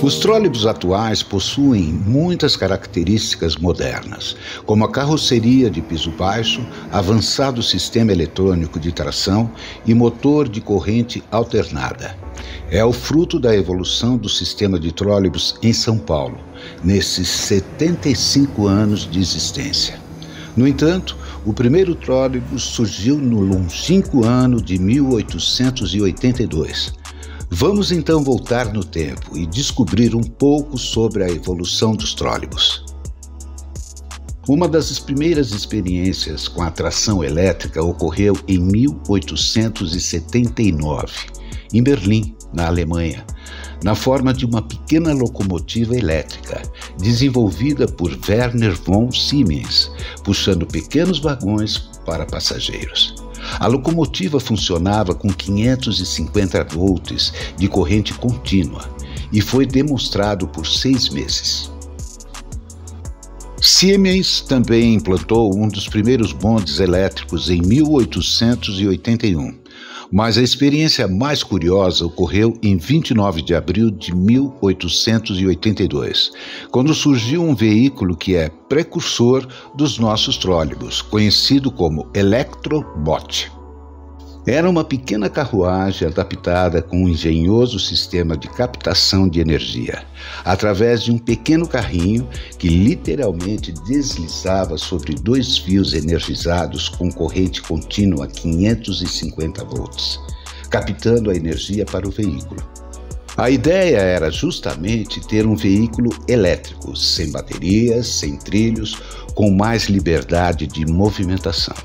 Os trólebus atuais possuem muitas características modernas, como a carroceria de piso baixo, avançado sistema eletrônico de tração e motor de corrente alternada. É o fruto da evolução do sistema de trólebus em São Paulo, nesses 75 anos de existência. No entanto, o primeiro trólebus surgiu no longínquo ano de 1882 Vamos então voltar no tempo e descobrir um pouco sobre a evolução dos trólebus. Uma das primeiras experiências com a tração elétrica ocorreu em 1879, em Berlim, na Alemanha, na forma de uma pequena locomotiva elétrica, desenvolvida por Werner von Siemens, puxando pequenos vagões para passageiros. A locomotiva funcionava com 550 volts de corrente contínua e foi demonstrado por seis meses. Siemens também implantou um dos primeiros bondes elétricos em 1881, mas a experiência mais curiosa ocorreu em 29 de abril de 1882, quando surgiu um veículo que é precursor dos nossos trólebus, conhecido como Electrobot. Era uma pequena carruagem adaptada com um engenhoso sistema de captação de energia, através de um pequeno carrinho que literalmente deslizava sobre dois fios energizados com corrente contínua a 550 volts, captando a energia para o veículo. A ideia era justamente ter um veículo elétrico, sem baterias, sem trilhos, com mais liberdade de movimentação.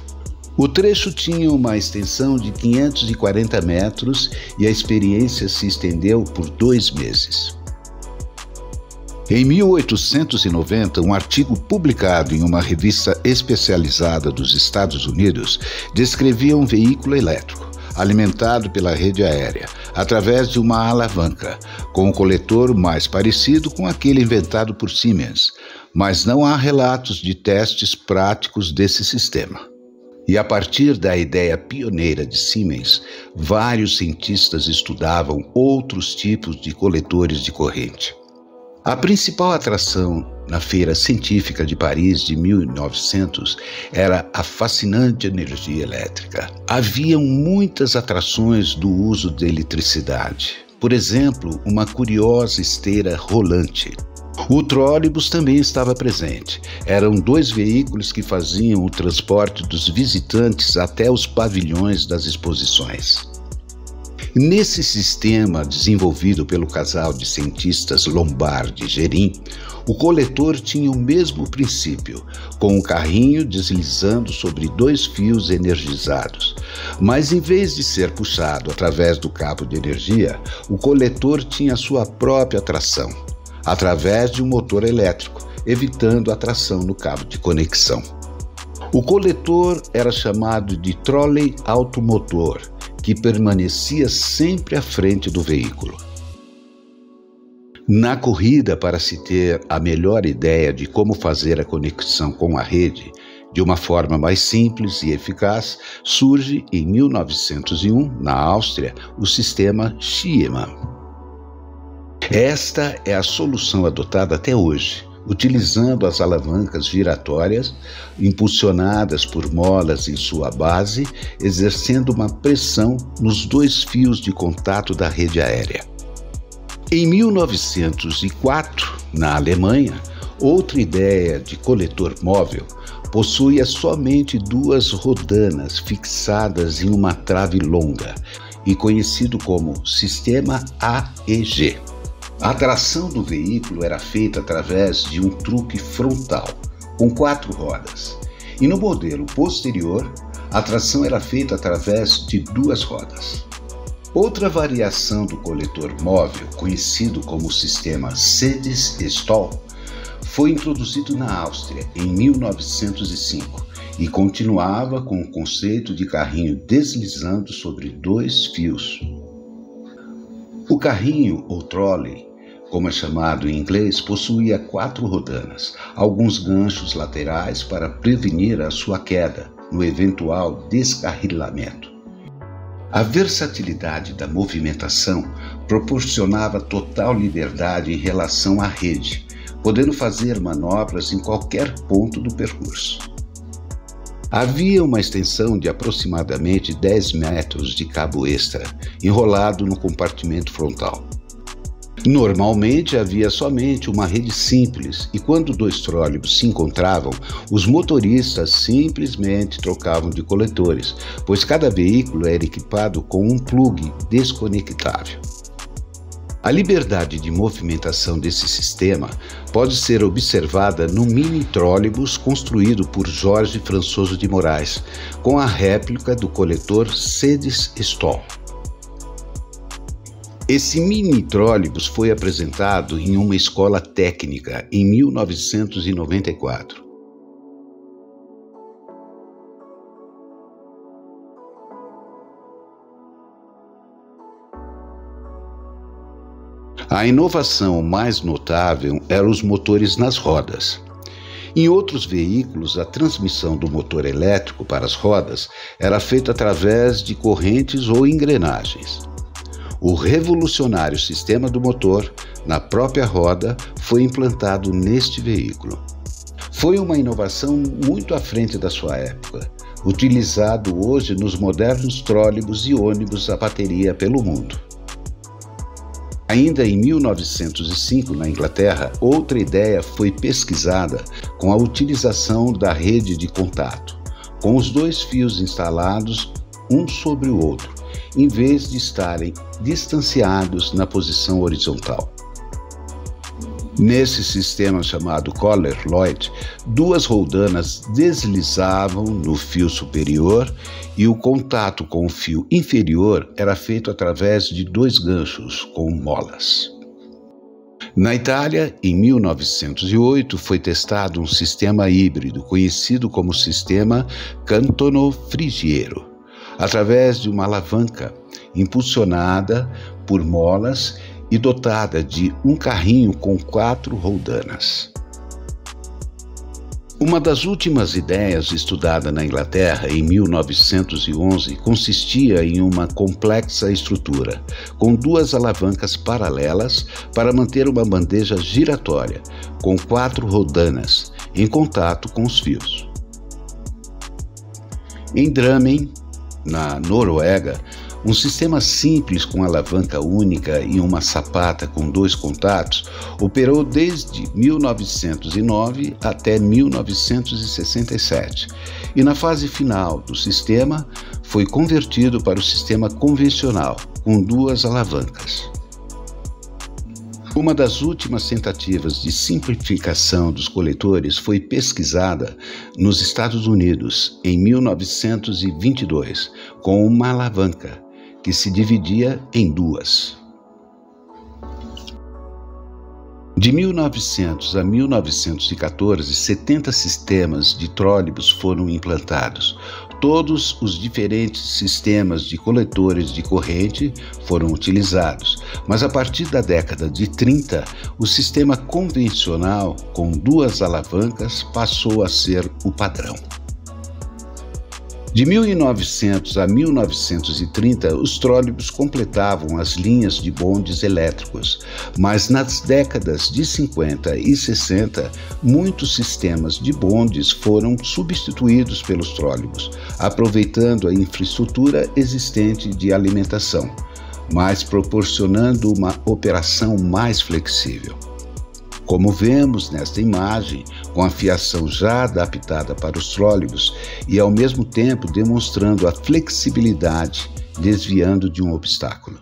O trecho tinha uma extensão de 540 metros e a experiência se estendeu por dois meses. Em 1890, um artigo publicado em uma revista especializada dos Estados Unidos descrevia um veículo elétrico, alimentado pela rede aérea, através de uma alavanca, com um coletor mais parecido com aquele inventado por Siemens, mas não há relatos de testes práticos desse sistema. E a partir da ideia pioneira de Siemens, vários cientistas estudavam outros tipos de coletores de corrente. A principal atração na Feira Científica de Paris de 1900 era a fascinante energia elétrica. Haviam muitas atrações do uso de eletricidade. Por exemplo, uma curiosa esteira rolante o trólebus também estava presente. Eram dois veículos que faziam o transporte dos visitantes até os pavilhões das exposições. Nesse sistema desenvolvido pelo casal de cientistas Lombardi e Gerin, o coletor tinha o mesmo princípio, com um carrinho deslizando sobre dois fios energizados. Mas em vez de ser puxado através do cabo de energia, o coletor tinha sua própria tração através de um motor elétrico, evitando a tração no cabo de conexão. O coletor era chamado de trolley automotor, que permanecia sempre à frente do veículo. Na corrida para se ter a melhor ideia de como fazer a conexão com a rede de uma forma mais simples e eficaz, surge em 1901, na Áustria, o sistema Schiemann. Esta é a solução adotada até hoje, utilizando as alavancas giratórias impulsionadas por molas em sua base, exercendo uma pressão nos dois fios de contato da rede aérea. Em 1904, na Alemanha, outra ideia de coletor móvel possuía somente duas rodanas fixadas em uma trave longa e conhecido como Sistema AEG. A tração do veículo era feita através de um truque frontal, com quatro rodas, e no modelo posterior, a tração era feita através de duas rodas. Outra variação do coletor móvel, conhecido como sistema Sedes-Stoll, foi introduzido na Áustria em 1905 e continuava com o conceito de carrinho deslizando sobre dois fios. O carrinho ou trolley como é chamado em inglês, possuía quatro rodanas, alguns ganchos laterais para prevenir a sua queda no eventual descarrilamento. A versatilidade da movimentação proporcionava total liberdade em relação à rede, podendo fazer manobras em qualquer ponto do percurso. Havia uma extensão de aproximadamente 10 metros de cabo extra, enrolado no compartimento frontal. Normalmente havia somente uma rede simples e quando dois trólebus se encontravam, os motoristas simplesmente trocavam de coletores, pois cada veículo era equipado com um plug desconectável. A liberdade de movimentação desse sistema pode ser observada no mini trólebus construído por Jorge Françoso de Moraes, com a réplica do coletor Cedes Stoll. Esse mini trólebus foi apresentado em uma escola técnica em 1994. A inovação mais notável eram os motores nas rodas. Em outros veículos, a transmissão do motor elétrico para as rodas era feita através de correntes ou engrenagens. O revolucionário sistema do motor na própria roda foi implantado neste veículo. Foi uma inovação muito à frente da sua época, utilizado hoje nos modernos trólebus e ônibus a bateria pelo mundo. Ainda em 1905, na Inglaterra, outra ideia foi pesquisada com a utilização da rede de contato, com os dois fios instalados um sobre o outro, em vez de estarem distanciados na posição horizontal. Nesse sistema chamado Kohler-Lloyd, duas roldanas deslizavam no fio superior e o contato com o fio inferior era feito através de dois ganchos com molas. Na Itália, em 1908, foi testado um sistema híbrido conhecido como sistema Cantono-Frigiero, através de uma alavanca impulsionada por molas e dotada de um carrinho com quatro roldanas. Uma das últimas ideias estudada na Inglaterra em 1911 consistia em uma complexa estrutura, com duas alavancas paralelas para manter uma bandeja giratória, com quatro rodanas, em contato com os fios. Em Drammen, na Noruega, um sistema simples com alavanca única e uma sapata com dois contatos operou desde 1909 até 1967 e, na fase final do sistema, foi convertido para o sistema convencional com duas alavancas. Uma das últimas tentativas de simplificação dos coletores foi pesquisada nos Estados Unidos em 1922, com uma alavanca que se dividia em duas. De 1900 a 1914, 70 sistemas de trólebus foram implantados. Todos os diferentes sistemas de coletores de corrente foram utilizados, mas a partir da década de 30, o sistema convencional com duas alavancas passou a ser o padrão. De 1900 a 1930, os trólebus completavam as linhas de bondes elétricos, mas nas décadas de 50 e 60, muitos sistemas de bondes foram substituídos pelos trólebus, aproveitando a infraestrutura existente de alimentação, mas proporcionando uma operação mais flexível. Como vemos nesta imagem, com a fiação já adaptada para os trólebus e ao mesmo tempo demonstrando a flexibilidade, desviando de um obstáculo.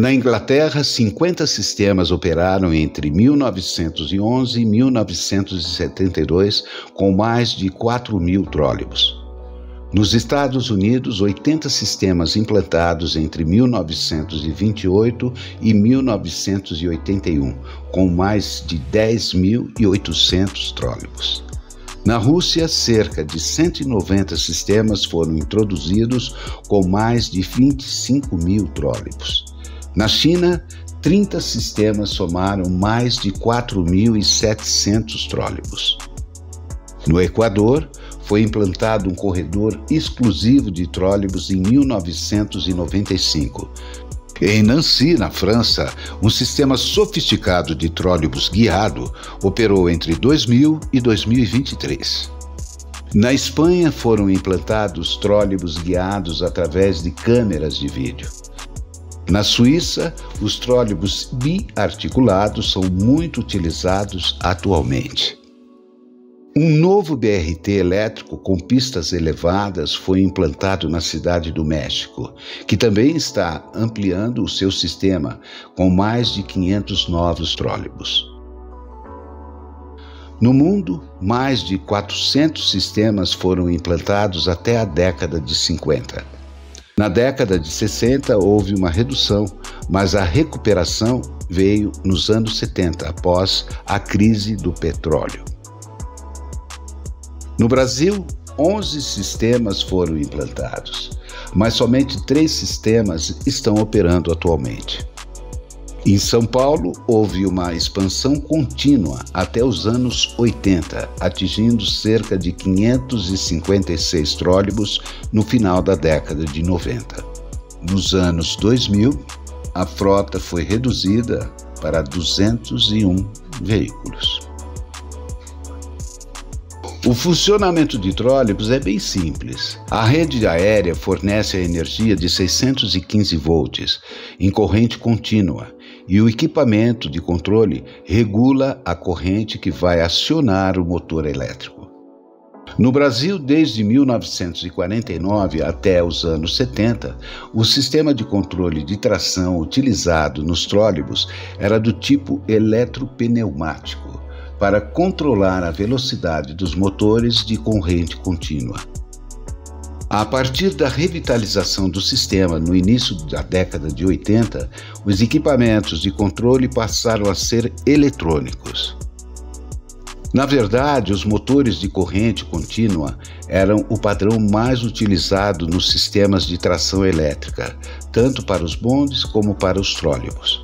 Na Inglaterra, 50 sistemas operaram entre 1911 e 1972 com mais de 4 mil trólebus. Nos Estados Unidos, 80 sistemas implantados entre 1928 e 1981, com mais de 10.800 trólebus. Na Rússia, cerca de 190 sistemas foram introduzidos com mais de 25 mil trólebus. Na China, 30 sistemas somaram mais de 4.700 trólebus. No Equador, foi implantado um corredor exclusivo de trólebus em 1995. Em Nancy, na França, um sistema sofisticado de trólebus guiado operou entre 2000 e 2023. Na Espanha foram implantados trólebus guiados através de câmeras de vídeo. Na Suíça, os trólebus biarticulados são muito utilizados atualmente. Um novo BRT elétrico com pistas elevadas foi implantado na cidade do México, que também está ampliando o seu sistema com mais de 500 novos trólebus. No mundo, mais de 400 sistemas foram implantados até a década de 50. Na década de 60 houve uma redução, mas a recuperação veio nos anos 70, após a crise do petróleo. No Brasil, 11 sistemas foram implantados, mas somente três sistemas estão operando atualmente. Em São Paulo, houve uma expansão contínua até os anos 80, atingindo cerca de 556 trólebus no final da década de 90. Nos anos 2000, a frota foi reduzida para 201 veículos. O funcionamento de trólebus é bem simples. A rede aérea fornece a energia de 615 volts em corrente contínua e o equipamento de controle regula a corrente que vai acionar o motor elétrico. No Brasil, desde 1949 até os anos 70, o sistema de controle de tração utilizado nos trólebus era do tipo eletropneumático, para controlar a velocidade dos motores de corrente contínua. A partir da revitalização do sistema no início da década de 80, os equipamentos de controle passaram a ser eletrônicos. Na verdade, os motores de corrente contínua eram o padrão mais utilizado nos sistemas de tração elétrica, tanto para os bondes como para os trólebus.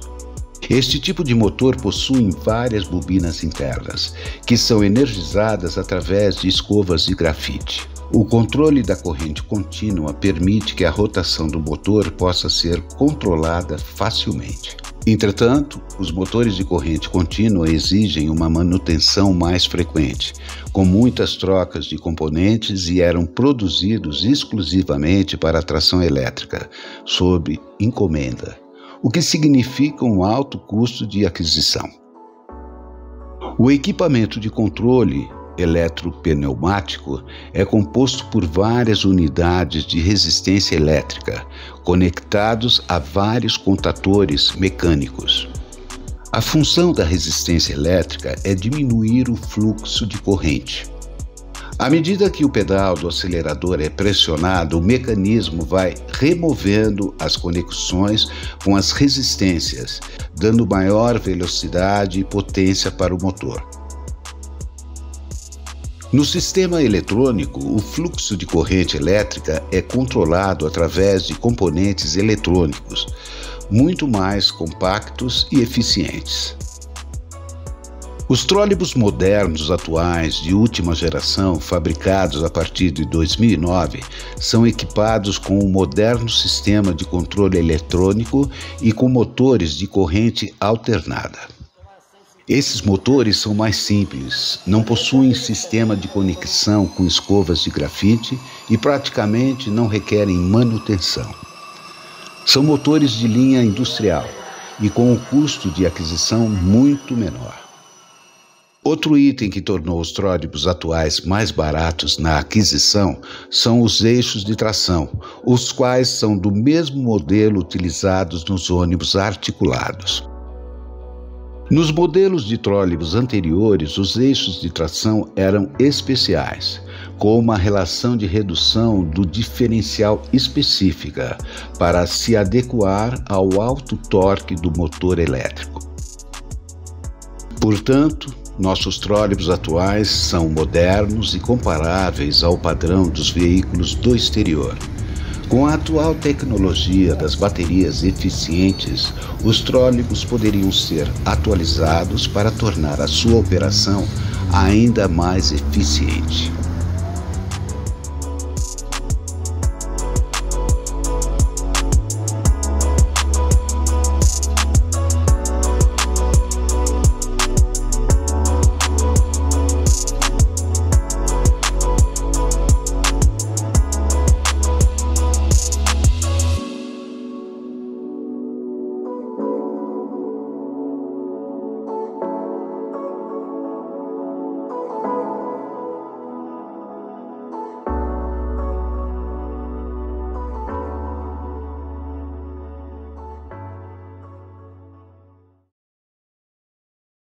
Este tipo de motor possui várias bobinas internas, que são energizadas através de escovas de grafite. O controle da corrente contínua permite que a rotação do motor possa ser controlada facilmente. Entretanto, os motores de corrente contínua exigem uma manutenção mais frequente, com muitas trocas de componentes e eram produzidos exclusivamente para a tração elétrica, sob encomenda, o que significa um alto custo de aquisição. O equipamento de controle eletropneumático é composto por várias unidades de resistência elétrica, conectados a vários contatores mecânicos. A função da resistência elétrica é diminuir o fluxo de corrente. À medida que o pedal do acelerador é pressionado, o mecanismo vai removendo as conexões com as resistências, dando maior velocidade e potência para o motor. No sistema eletrônico, o fluxo de corrente elétrica é controlado através de componentes eletrônicos, muito mais compactos e eficientes. Os trólebus modernos atuais de última geração, fabricados a partir de 2009, são equipados com um moderno sistema de controle eletrônico e com motores de corrente alternada. Esses motores são mais simples, não possuem sistema de conexão com escovas de grafite e praticamente não requerem manutenção. São motores de linha industrial e com um custo de aquisição muito menor. Outro item que tornou os trólebus atuais mais baratos na aquisição são os eixos de tração, os quais são do mesmo modelo utilizados nos ônibus articulados. Nos modelos de trólebus anteriores, os eixos de tração eram especiais, com uma relação de redução do diferencial específica para se adequar ao alto torque do motor elétrico. Portanto, nossos trólebus atuais são modernos e comparáveis ao padrão dos veículos do exterior com a atual tecnologia das baterias eficientes, os trólebus poderiam ser atualizados para tornar a sua operação ainda mais eficiente.